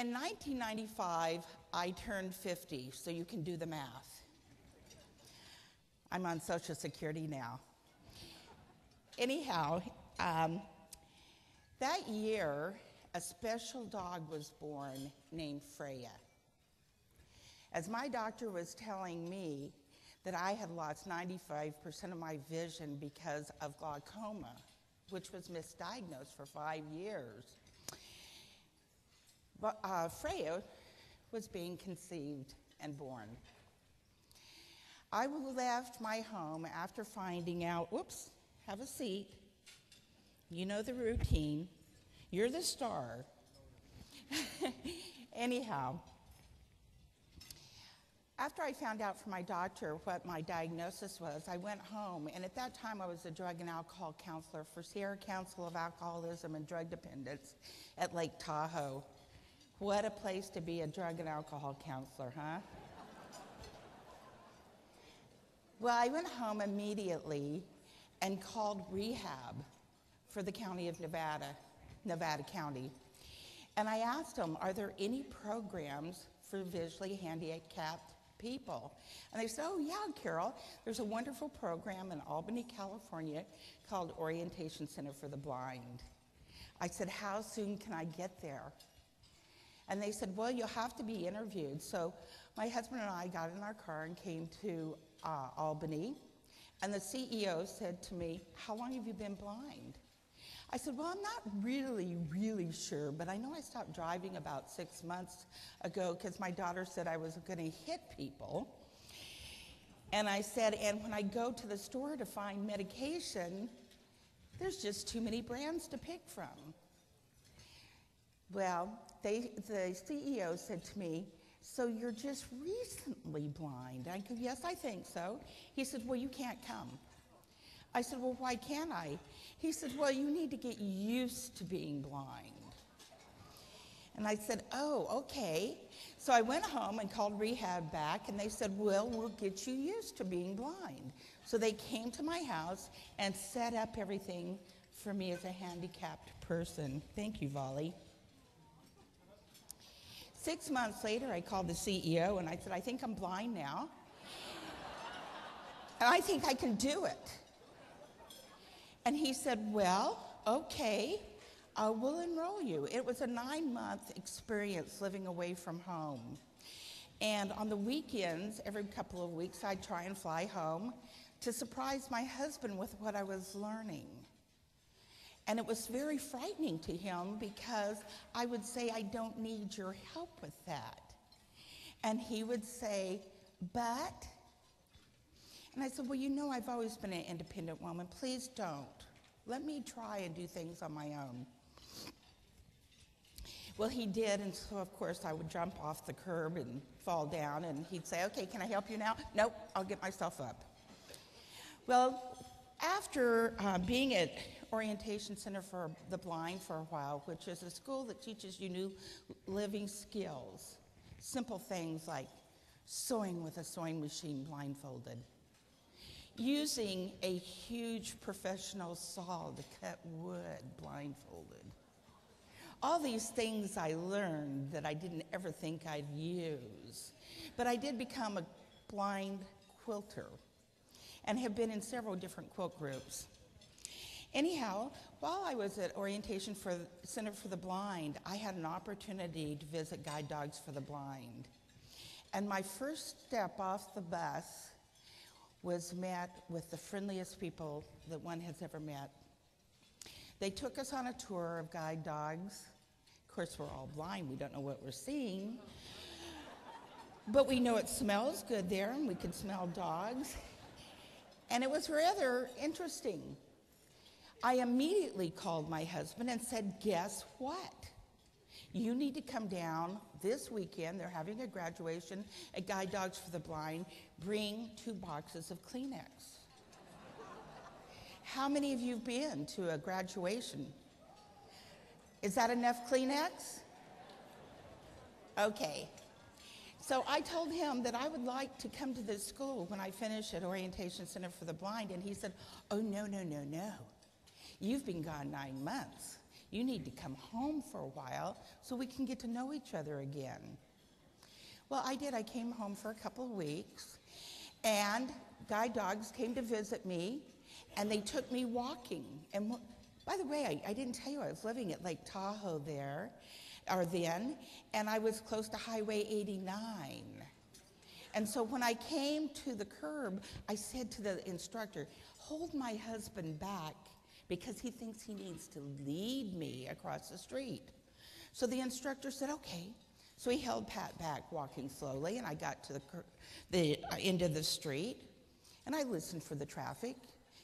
In 1995, I turned 50, so you can do the math. I'm on Social Security now. Anyhow, um, that year, a special dog was born named Freya. As my doctor was telling me that I had lost 95% of my vision because of glaucoma, which was misdiagnosed for five years. But uh, Freya was being conceived and born. I left my home after finding out, whoops, have a seat. You know the routine. You're the star. Anyhow, after I found out from my doctor what my diagnosis was, I went home, and at that time I was a drug and alcohol counselor for Sierra Council of Alcoholism and Drug Dependence at Lake Tahoe. What a place to be a drug and alcohol counselor, huh? well, I went home immediately and called rehab for the county of Nevada, Nevada County. And I asked them, are there any programs for visually handicapped people? And they said, oh, yeah, Carol, there's a wonderful program in Albany, California called Orientation Center for the Blind. I said, how soon can I get there? And they said, Well, you'll have to be interviewed. So my husband and I got in our car and came to uh, Albany. And the CEO said to me, How long have you been blind? I said, Well, I'm not really, really sure, but I know I stopped driving about six months ago because my daughter said I was going to hit people. And I said, And when I go to the store to find medication, there's just too many brands to pick from. Well, they, the CEO said to me, So you're just recently blind? I go, Yes, I think so. He said, Well, you can't come. I said, Well, why can't I? He said, Well, you need to get used to being blind. And I said, Oh, okay. So I went home and called rehab back, and they said, Well, we'll get you used to being blind. So they came to my house and set up everything for me as a handicapped person. Thank you, Volley. Six months later, I called the CEO and I said, I think I'm blind now. and I think I can do it. And he said, Well, okay, I will enroll you. It was a nine month experience living away from home. And on the weekends, every couple of weeks, I'd try and fly home to surprise my husband with what I was learning. And it was very frightening to him because I would say, I don't need your help with that. And he would say, But, and I said, Well, you know, I've always been an independent woman. Please don't. Let me try and do things on my own. Well, he did, and so of course I would jump off the curb and fall down, and he'd say, Okay, can I help you now? Nope, I'll get myself up. Well, after uh, being at Orientation Center for the Blind for a while, which is a school that teaches you new living skills. Simple things like sewing with a sewing machine blindfolded, using a huge professional saw to cut wood blindfolded. All these things I learned that I didn't ever think I'd use. But I did become a blind quilter and have been in several different quilt groups. Anyhow, while I was at Orientation for Center for the Blind, I had an opportunity to visit Guide Dogs for the Blind. And my first step off the bus was met with the friendliest people that one has ever met. They took us on a tour of guide dogs. Of course, we're all blind, we don't know what we're seeing. But we know it smells good there, and we can smell dogs. And it was rather interesting I immediately called my husband and said, Guess what? You need to come down this weekend. They're having a graduation at Guide Dogs for the Blind. Bring two boxes of Kleenex. How many of you have been to a graduation? Is that enough Kleenex? Okay. So I told him that I would like to come to this school when I finish at Orientation Center for the Blind, and he said, Oh, no, no, no, no. You've been gone nine months. You need to come home for a while so we can get to know each other again. Well, I did. I came home for a couple of weeks, and guide dogs came to visit me, and they took me walking. And by the way, I, I didn't tell you I was living at Lake Tahoe there, or then, and I was close to Highway 89. And so when I came to the curb, I said to the instructor, hold my husband back because he thinks he needs to lead me across the street. So the instructor said, okay. So he held Pat back, walking slowly, and I got to the, the uh, end of the street, and I listened for the traffic,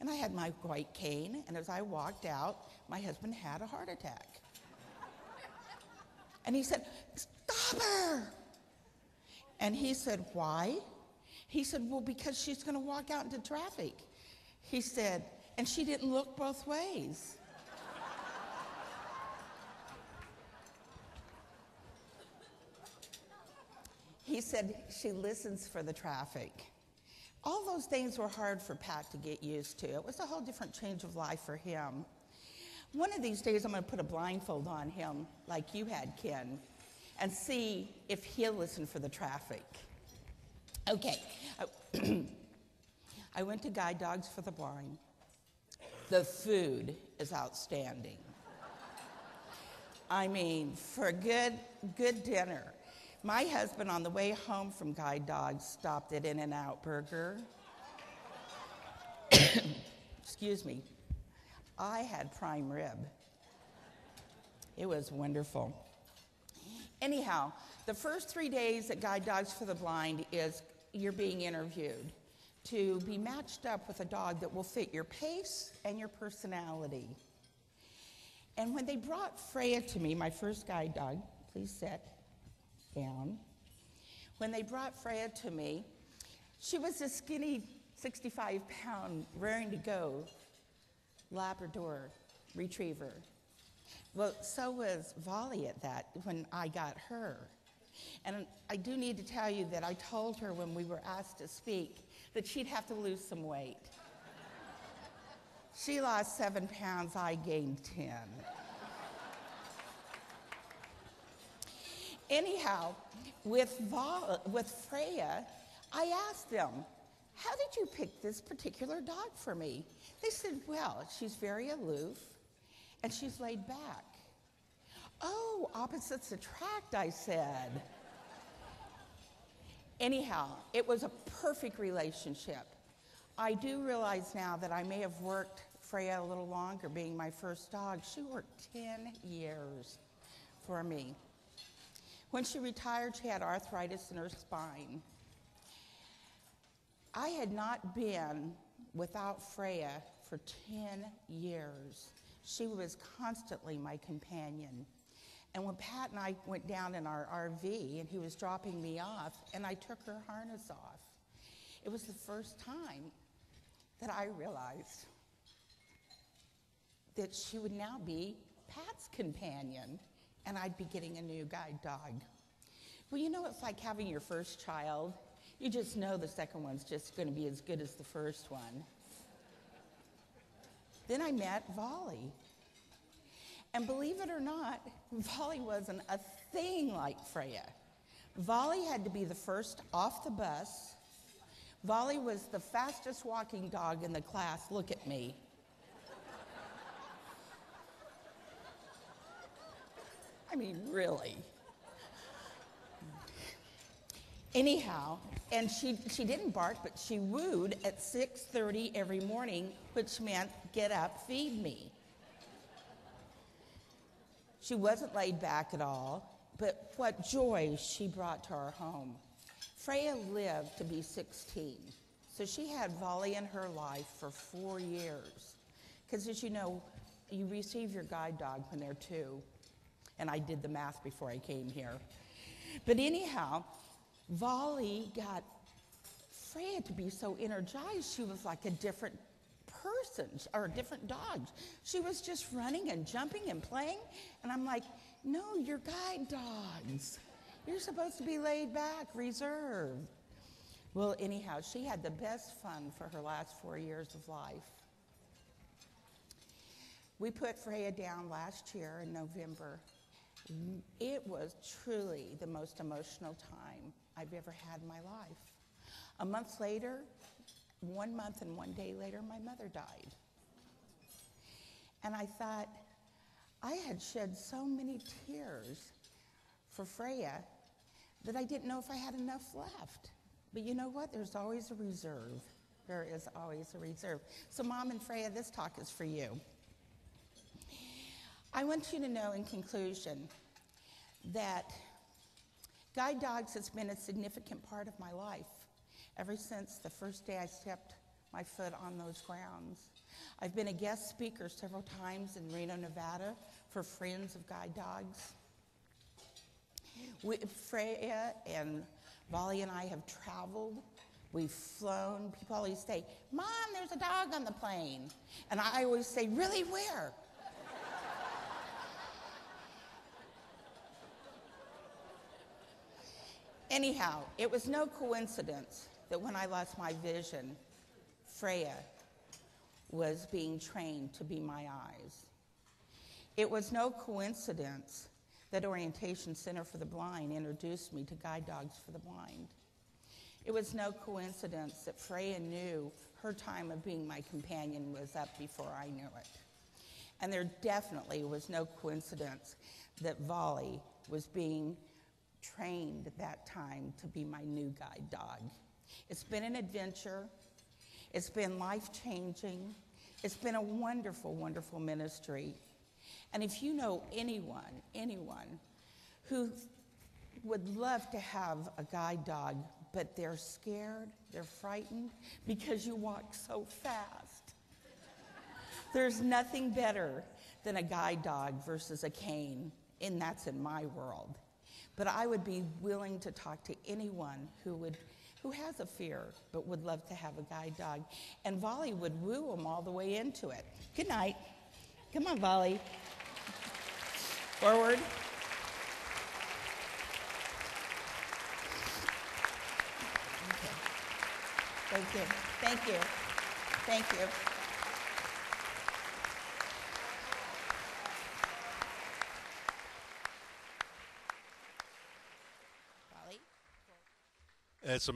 and I had my white cane, and as I walked out, my husband had a heart attack. and he said, Stop her! And he said, Why? He said, Well, because she's going to walk out into traffic. He said, And she didn't look both ways. he said, She listens for the traffic. All those things were hard for Pat to get used to. It was a whole different change of life for him. One of these days, I'm going to put a blindfold on him, like you had, Ken, and see if he'll listen for the traffic. Okay. I went to Guide Dogs for the Blind. The food is outstanding. I mean, for a good, good dinner. My husband, on the way home from Guide Dogs, stopped at In N Out Burger. Excuse me. I had prime rib. It was wonderful. Anyhow, the first three days at Guide Dogs for the Blind is you're being interviewed to be matched up with a dog that will fit your pace and your personality. And when they brought Freya to me, my first guide dog, please sit down. When they brought Freya to me, she was a skinny 65 pound, raring to go Labrador retriever. Well, so was Volley at that when I got her. And I do need to tell you that I told her when we were asked to speak that she'd have to lose some weight. she lost seven pounds, I gained 10. Anyhow, with, Vol- with Freya, I asked them, How did you pick this particular dog for me? They said, Well, she's very aloof and she's laid back. Oh, opposites attract, I said. Anyhow, it was a perfect relationship. I do realize now that I may have worked Freya a little longer, being my first dog. She worked 10 years for me. When she retired, she had arthritis in her spine. I had not been without Freya for 10 years. She was constantly my companion. And when Pat and I went down in our RV and he was dropping me off, and I took her harness off, it was the first time that I realized that she would now be Pat's companion and I'd be getting a new guide dog. Well, you know, it's like having your first child. You just know the second one's just going to be as good as the first one. Then I met Volley. And believe it or not, Volley wasn't a thing like Freya. Volley had to be the first off the bus. Volley was the fastest walking dog in the class. Look at me. I mean, really. Anyhow, and she, she didn't bark, but she wooed at 6.30 every morning, which meant get up, feed me. She wasn't laid back at all, but what joy she brought to our home. Freya lived to be 16, so she had Volley in her life for four years. Because as you know, you receive your guide dog when they're two. And I did the math before I came here. But anyhow, Volley got Freya to be so energized, she was like a different person or different dogs. She was just running and jumping and playing. And I'm like, no, you're guide dogs. You're supposed to be laid back, reserved. Well, anyhow, she had the best fun for her last four years of life. We put Freya down last year in November. It was truly the most emotional time I've ever had in my life. A month later, one month and one day later, my mother died. And I thought, I had shed so many tears for Freya that I didn't know if I had enough left. But you know what? There's always a reserve. There is always a reserve. So, Mom and Freya, this talk is for you. I want you to know in conclusion that guide dogs has been a significant part of my life ever since the first day I stepped my foot on those grounds. I've been a guest speaker several times in Reno, Nevada for Friends of Guide Dogs. We, Freya and Volley and I have traveled. We've flown. People always say, Mom, there's a dog on the plane. And I always say, Really, where? Anyhow, it was no coincidence that when I lost my vision, Freya was being trained to be my eyes. It was no coincidence that Orientation Center for the Blind introduced me to Guide Dogs for the Blind. It was no coincidence that Freya knew her time of being my companion was up before I knew it. And there definitely was no coincidence that Volley was being trained at that time to be my new guide dog. It's been an adventure. It's been life changing. It's been a wonderful, wonderful ministry. And if you know anyone, anyone who would love to have a guide dog, but they're scared, they're frightened because you walk so fast, there's nothing better than a guide dog versus a cane, and that's in my world. But I would be willing to talk to anyone who would who has a fear but would love to have a guide dog. And Volley would woo them all the way into it. Good night. Come on, Volley. Forward. Okay. Thank you. Thank you. Thank you. Volley. It's